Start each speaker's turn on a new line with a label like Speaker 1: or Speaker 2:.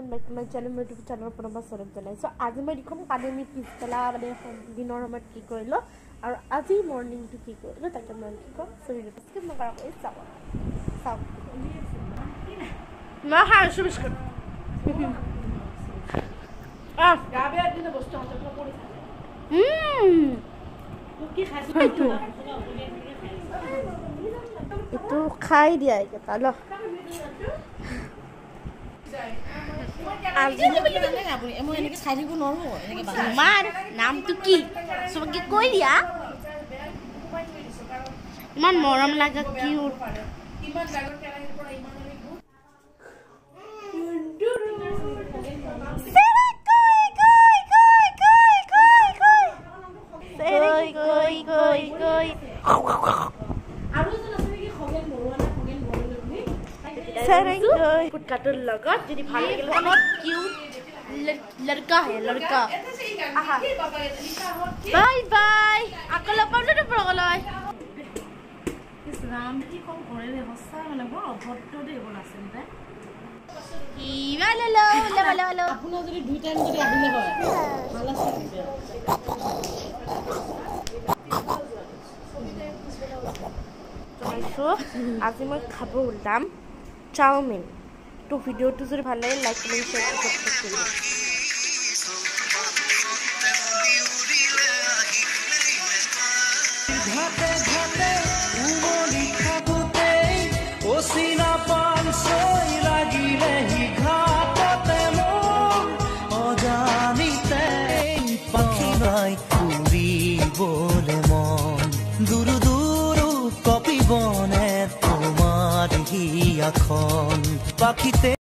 Speaker 1: Two my channel মই YouTube চেনেলৰ পৰা মই জনাইছোঁ আজি মই দেখোন কালি আমি পিছবেলা মানে দিনৰ সময়ত কি কৰিলোঁ আৰু আজি মৰ্ণিংটো কি কৰিলোঁ তাকে মই কি ক'ম চৰি স্কিপ নকৰাকৈ চাব। চাওক। মই খাই আছোঁ বিস্কুট এইটো। খাই দিয়া এইকেইটা ল। তোমাৰ নামটো কি? চবকে কৈ দিয়া। ইমান মৰম লগা কিউট আকৌ লগ পাম
Speaker 2: আপোনাৰ যদি দুই টাইম যদি আহিলে হয় ভাল
Speaker 1: আজি মই খাব ওলাম চাউমিন তো ভিডিওটি যদি ভালো লাগে লাইক
Speaker 3: কমেন্ট শেয়ার সাবস্ক্রাইব করবেন বলে মন। কপি বনে তোমার ঘি। এখন পাখিতে